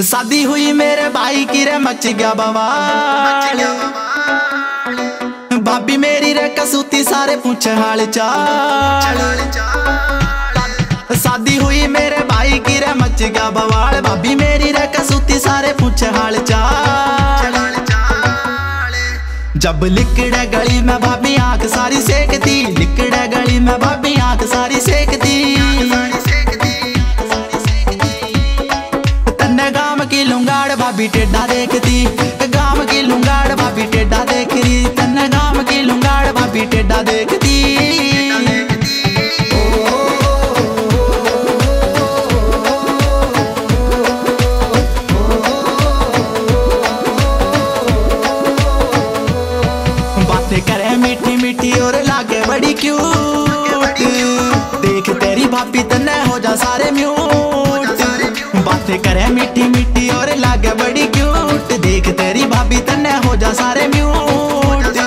शादी हुई मेरे भाई की रे मच गया बवाल भाभी मेरी रे कसूती सारे पूछे हाल चाल शादी हुई मेरे भाई की रे मच गया बवाल भाभी मेरी रे कसूती सारे पूछे हाल चाल जब लिकड़े गली में भाभी आंख सारी सेकती लुंगाड़ भाभी टेढ़ा देखती गाम की लुंगाड़ भाभी टेढ़ा देख रही तन्ने गाम की लुंगाड़ भाभी टेढ़ा देखती बातें करे मीठी मीठी और लागे बड़ी क्यूट देख तेरी भाभी तन्ने हो जा सारे म्यूट बातें करे मीठी ਜਾ ਸਾਰੇ ਮਿਊਟ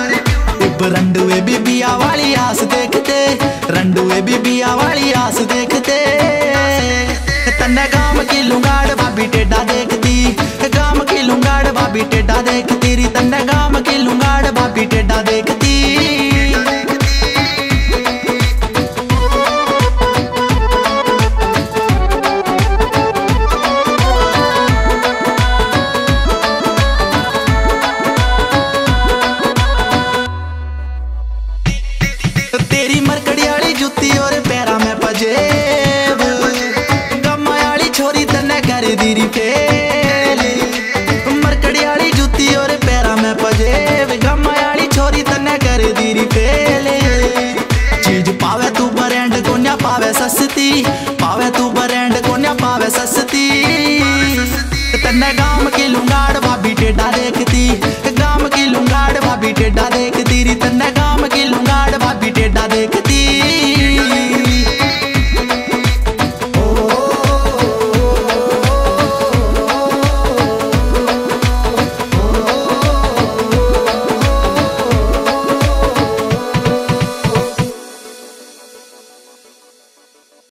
ਉੱਬ ਰੰਡੂਏ ਬੀਬੀਆਂ ਵਾਲੀ ਆਸ ਦੇਖਤੇ ਰੰਡੂਏ ਬੀਬੀਆਂ ਵਾਲੀ ਆਸ ਦੇਖਤੇ ਤੰਨੇ ਗਾਮ ਕੀ ਲੁੰਗਾੜ ਬਾਬੀ ਟੇਡਾ ਦੇਖਦੀ। ਗਾਮ ਕੀ ਲੁੰਗਾੜ ਬਾਬੀ ਟੇਡਾ ਦੇਖਦੀ। ਫੇਲ ਮਰਕੜੀ ਵਾਲੀ ਜੁੱਤੀ ਔਰ ਪੈਰਾਂ ਮੈਂ ਪਜੇ ਵਿਗਮਾ ਵਾਲੀ ਛੋਰੀ ਤੰਨੇ ਕਰਦੀ ਰੀ ਫੇਲ ਚੀਜ਼ ਪਾਵੇ ਤੂੰ ਬਰੈਂਡ ਕੋਨਿਆ ਪਾਵੇ ਸਸਤੀ। ਪਾਵੇ ਤੂੰ ਬਰੈਂਡ ਕੋਨਿਆ ਪਾਵੇ ਸਸਤੀ। ਤੰਨੇ ਗਾਮ ਕੇ ਲੁੰਗਾੜ ਬਾਬੀ ਟੇਡਾ ਦੇਖਤੀ।